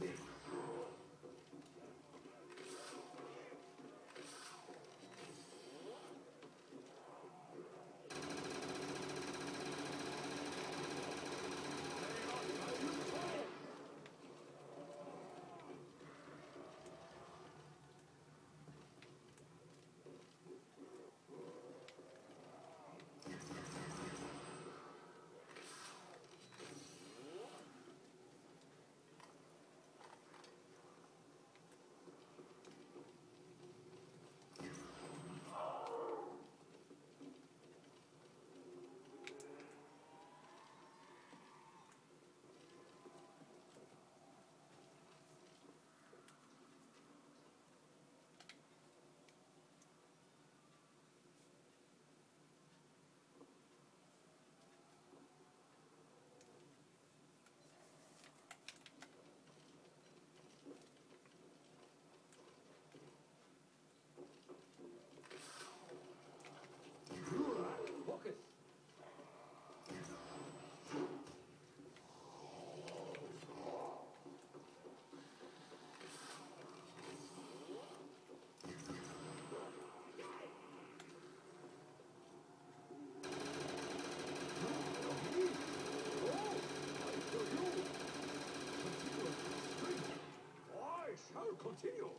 de shall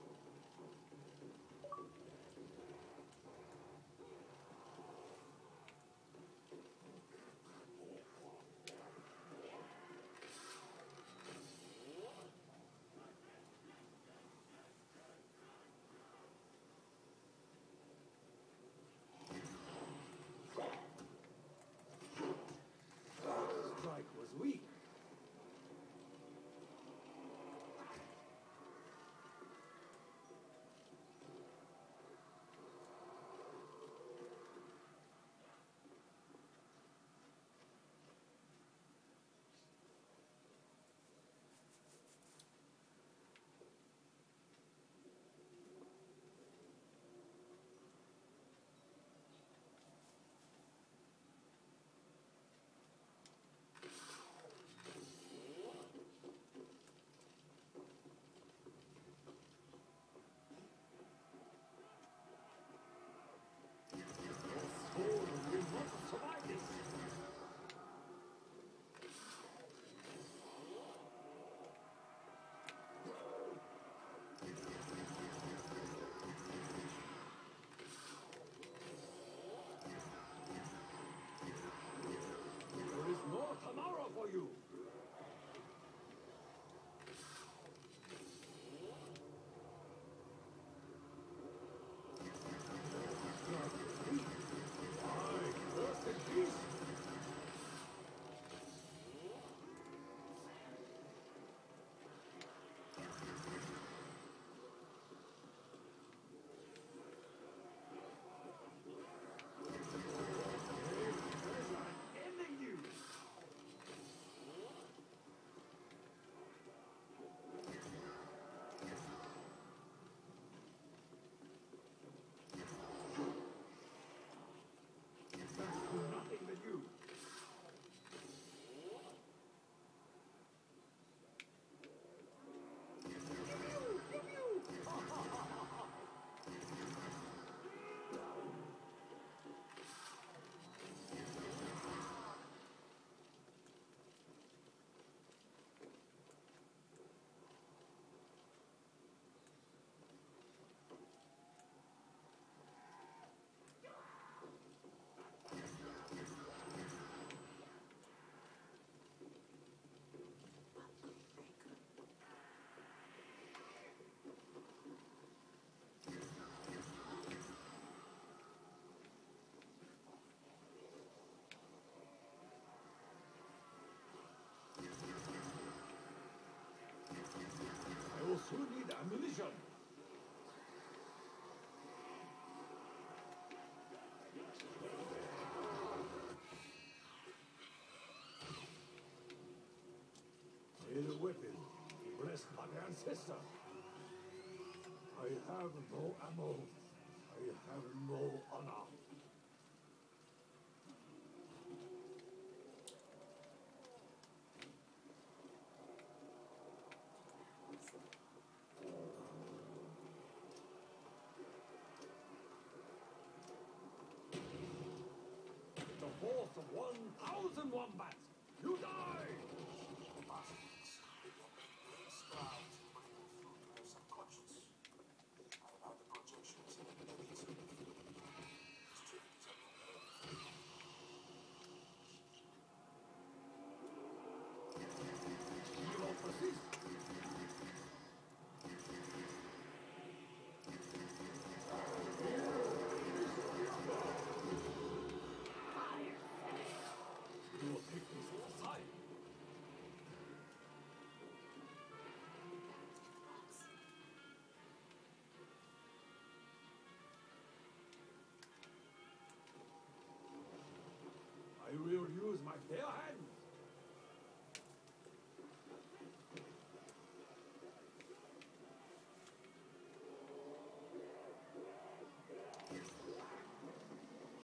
I need ammunition. The weapon the ancestor. I have no ammo. I have no honor. Force of wombat. lose my tail. I